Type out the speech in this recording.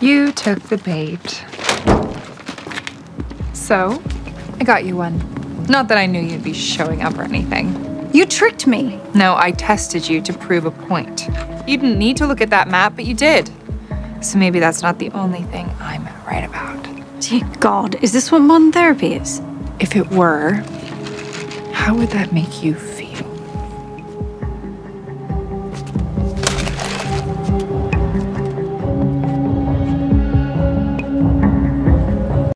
You took the bait. So, I got you one. Not that I knew you'd be showing up or anything. You tricked me. No, I tested you to prove a point. You didn't need to look at that map, but you did. So maybe that's not the only thing I'm right about. Dear God, is this what modern therapy is? If it were, how would that make you feel?